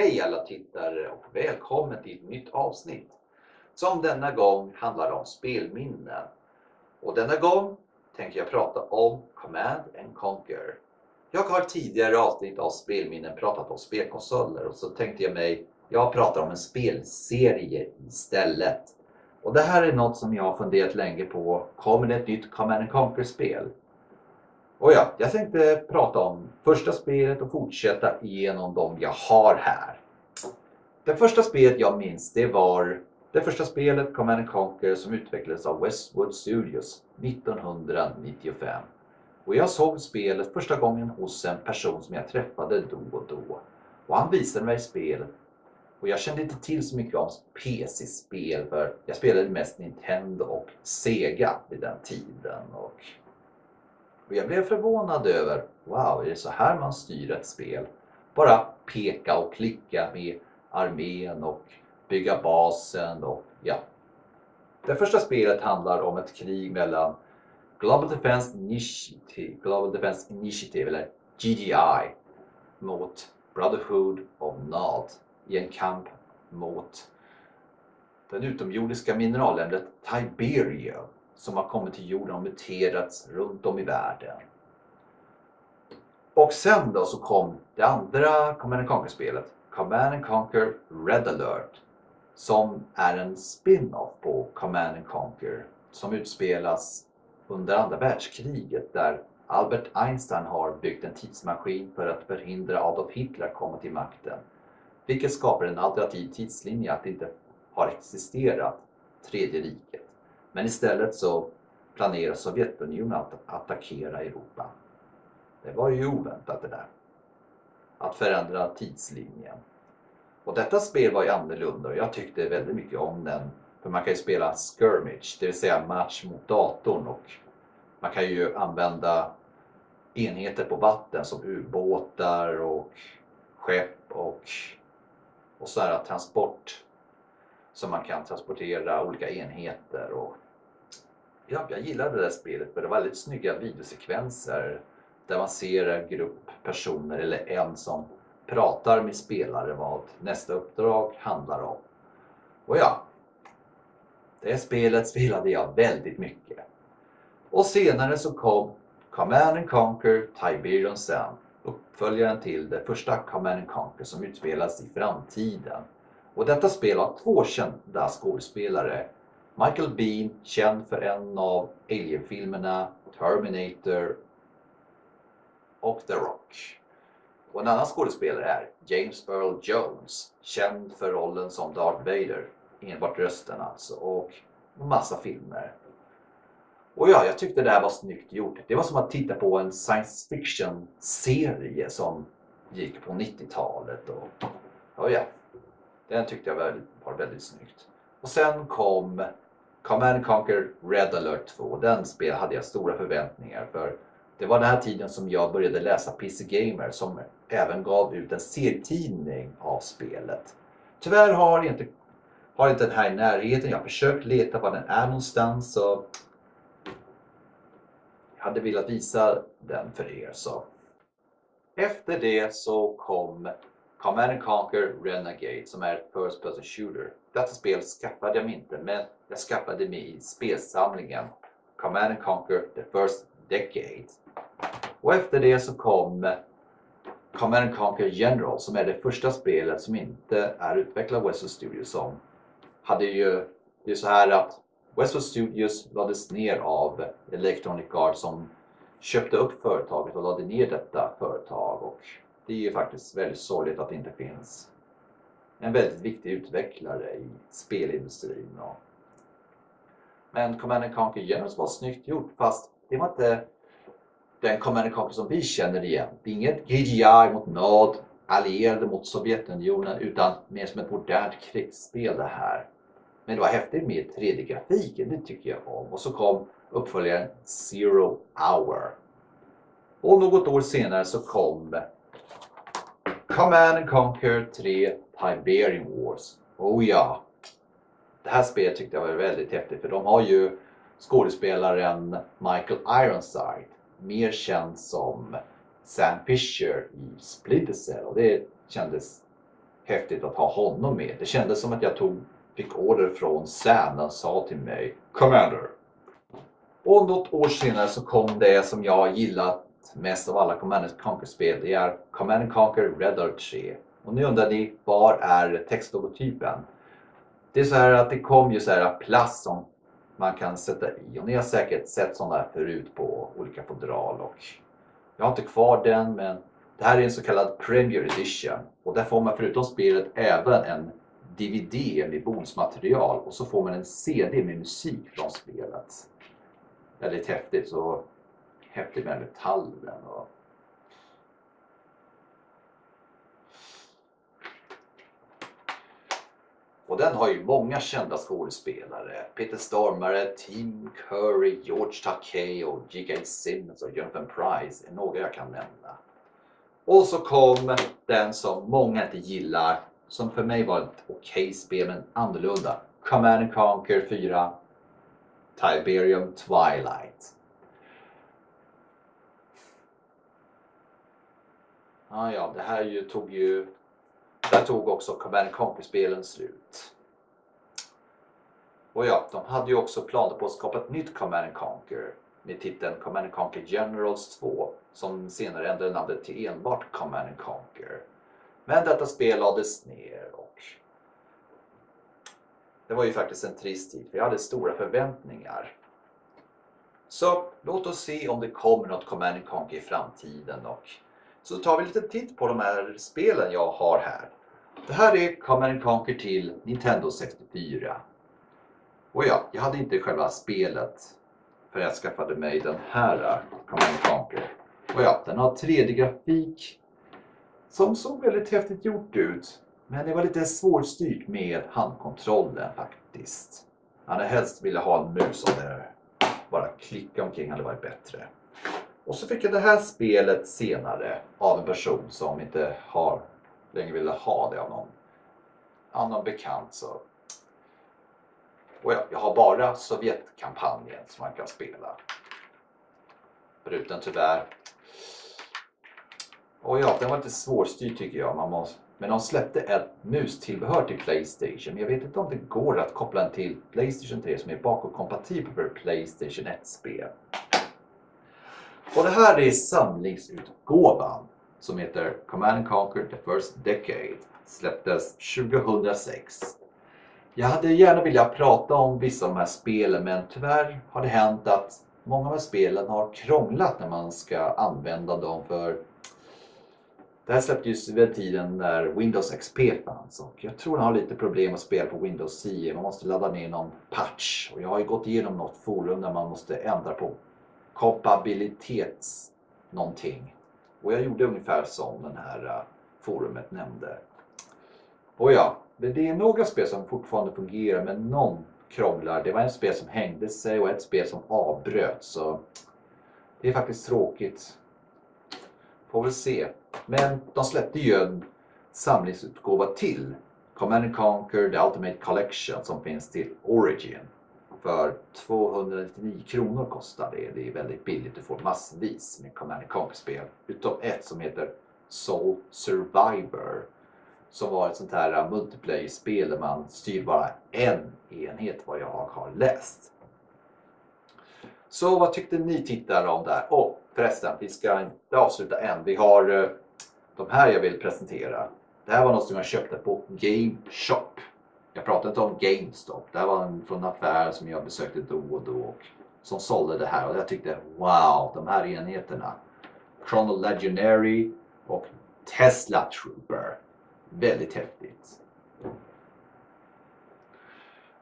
Hej alla tittare och välkommen till ett nytt avsnitt som denna gång handlar om spelminnen. Och denna gång tänker jag prata om Command and Conquer. Jag har tidigare avsnitt av spelminnen pratat om spelkonsoler och så tänkte jag mig, jag pratar om en spelserie istället. Och det här är något som jag har funderat länge på. Kommer det ett nytt Command and Conquer-spel? Och ja, jag tänkte prata om första spelet och fortsätta igenom de jag har här. Det första spelet jag minns det var det första spelet Command Conquer som utvecklades av Westwood Studios 1995. Och jag såg spelet första gången hos en person som jag träffade då och då. Och han visade mig spelet. Och jag kände inte till så mycket om PC-spel för jag spelade mest Nintendo och Sega vid den tiden. Och och jag blev förvånad över, wow, är det så här man styr ett spel? Bara peka och klicka med armén och bygga basen och ja. Det första spelet handlar om ett krig mellan Global Defense Initiative, Global Defense Initiative eller GDI mot Brotherhood of Nod i en kamp mot den utomjordiska mineralämnet Tiberium som har kommit till jorden och muterats runt om i världen. Och sen då så kom det andra Command Conquer-spelet, Command Conquer Red alert, som är en spin-off på Command Conquer som utspelas under andra världskriget där Albert Einstein har byggt en tidsmaskin för att förhindra Adolf Hitler att komma till makten. Vilket skapar en alternativ tidslinje att det inte har existerat Tredje riket. Men istället så planerar Sovjetunionen att attackera Europa. Det var ju oväntat det där. Att förändra tidslinjen. Och detta spel var ju annorlunda och jag tyckte väldigt mycket om den. För man kan ju spela skirmish, det vill säga match mot datorn och man kan ju använda enheter på vatten som ubåtar och skepp och, och så här transport som man kan transportera olika enheter. Och, ja, jag gillade det där spelet för det var väldigt snygga videosekvenser där man ser en grupp personer eller en som pratar med spelare vad nästa uppdrag handlar om. Och ja, det spelet spelade jag väldigt mycket. Och senare så kom Command and Conquer Tiberian Sun, uppföljaren till det första Command and Conquer som utspelas i framtiden. Och detta spel har två kända skådespelare. Michael Bean, känd för en av Alien-filmerna, Terminator och The Rock. Och en annan skådespelare är James Earl Jones, känd för rollen som Darth Vader, enbart rösten alltså, och massa filmer. Och ja, jag tyckte det här var snyggt gjort. Det var som att titta på en science fiction-serie som gick på 90-talet. Och, och ja, den tyckte jag var, var väldigt snyggt. Och sen kom Command Conquer Red alert 2. Den spel hade jag stora förväntningar för. Det var den här tiden som jag började läsa PC Gamer som även gav ut en serietidning av spelet. Tyvärr har inte, har inte den här i närheten. Jag har försökt leta var den är någonstans. Så jag hade velat visa den för er. Så. Efter det så kom Command Conquer Renegade som är ett First Person Shooter. Detta spel skaffade jag mig inte men jag skaffade mig i spelsamlingen Command Conquer The First Decade. Och efter det så kom Command Conquer General som är det första spelet som inte är utvecklat av Westwood Studios som hade ju, det är så här att Westwood Studios lades ner av Electronic Arts som köpte upp företaget och lade ner detta företag och det är ju faktiskt väldigt sorgligt att det inte finns en väldigt viktig utvecklare i spelindustrin. Och... Men Command Conquer Generals var snyggt gjort fast det var inte den Command Conquer som vi känner igen. Det är inget GGI mot NAD, allierade mot Sovjetunionen utan mer som ett modernt krigsspel det här. Men det var häftigt med 3D-grafiken, det tycker jag om. Och så kom uppföljaren Zero Hour. Och något år senare så kom Command and Conquer 3 Tiberian Wars. Oh ja! Det här spelet tyckte jag var väldigt häftigt för de har ju skådespelaren Michael Ironside. Mer känd som Sam Fisher i Splinter Cell och det kändes häftigt att ha honom med. Det kändes som att jag tog, fick order från Sam. Han sa till mig Commander. Och något år senare så kom det som jag gillat mest av alla Command Conquer-spel. Det är Command Conquer Red Alert 3. Och nu undrar ni, var är textlogotypen? Det är så här att det kom ju så här plast som man kan sätta i. Och ni har säkert sett sådana här förut på olika fodral. Och jag har inte kvar den men det här är en så kallad Premier Edition. Och där får man förutom spelet även en DVD med bonusmaterial och så får man en CD med musik från spelet. Väldigt häftigt. Så häftigt med metallen. Och Och den har ju många kända skådespelare. Peter Stormare, Tim Curry, George Takei och J.K. Simmons och Jonathan Price är några jag kan nämna. Och så kom den som många inte gillar, som för mig var ett okej okay spel men annorlunda. Command Conquer 4 Tiberium Twilight. Ah, ja, det här ju, tog ju där tog också Command Conquer-spelen slut. Och ja, de hade ju också planer på att skapa ett nytt Command Conquer med titeln Command Conquer Generals 2 som senare ändrade namnet till enbart Command Conquer. Men detta spel lades ner och det var ju faktiskt en trist tid för jag hade stora förväntningar. Så låt oss se om det kommer något Command Conquer i framtiden och så tar vi lite titt på de här spelen jag har här. Det här är Command Conquer till Nintendo 64. Och ja, jag hade inte själva spelet för jag skaffade mig den här eh, Command Conquer. Och ja, den har 3D-grafik som såg väldigt häftigt gjort ut. Men det var lite svårstyrt med handkontrollen faktiskt. Jag hade helst ville ha en mus och bara klicka omkring hade varit bättre. Och så fick jag det här spelet senare av en person som inte har längre ville ha det av någon annan bekant. Så. Och ja, jag har bara Sovjetkampanjen som man kan spela. Bruten tyvärr. Och ja, den var lite svårstyrd tycker jag. Man måste... Men de släppte ett mustillbehör till Playstation. Men jag vet inte om det går att koppla den till Playstation 3 som är bakåtkompatibel för Playstation 1-spel. Och det här är samlingsutgåvan som heter Command Conquer The First Decade. Släpptes 2006. Jag hade gärna velat prata om vissa av de här spelen men tyvärr har det hänt att många av de här spelen har krånglat när man ska använda dem för det här släpptes vid tiden när Windows XP fanns och jag tror den har lite problem att spela på Windows 10. Man måste ladda ner någon patch och jag har ju gått igenom något forum där man måste ändra på kompabilitets någonting. Och jag gjorde ungefär som den här eh, forumet nämnde. Och ja, det är några spel som fortfarande fungerar men någon krånglar. Det var en spel som hängde sig och ett spel som avbröt så det är faktiskt tråkigt. Får väl se. Men de släppte ju en samlingsutgåva till Command Conquer The Ultimate Collection som finns till Origin för 299 kronor kostar det. Det är väldigt billigt. Du får massvis med Command Conquer-spel. Utom ett som heter Soul Survivor. Som var ett sånt här äh, multiplayer-spel där man styr bara en enhet vad jag har läst. Så vad tyckte ni tittare om det här? Och förresten, vi ska inte avsluta än. Vi har äh, de här jag vill presentera. Det här var något som jag köpte på Game Shop. Jag pratar inte om GameStop. Det här var en, från en affär som jag besökte då och då. Och som sålde det här och jag tyckte wow, de här enheterna. Chrono Legendary och Tesla Trooper. Väldigt häftigt.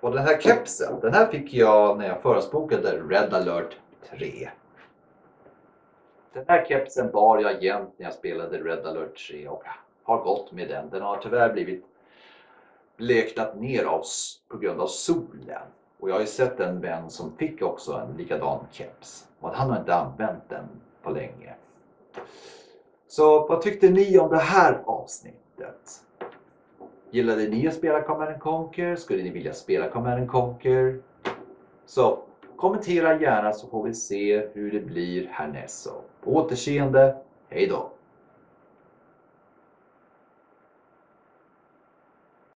Och den här kepsen, den här fick jag när jag förespråkade Red alert 3. Den här kepsen bar jag jämt när jag spelade Red alert 3 och har gått med den. Den har tyvärr blivit bleknat ner av, på grund av solen. Och jag har ju sett en vän som fick också en likadan keps. Och han har inte använt den på länge. Så vad tyckte ni om det här avsnittet? Gillade ni att spela Command Conquer? Skulle ni vilja spela Command Conquer? Så kommentera gärna så får vi se hur det blir härnäst. Så på återseende, hejdå!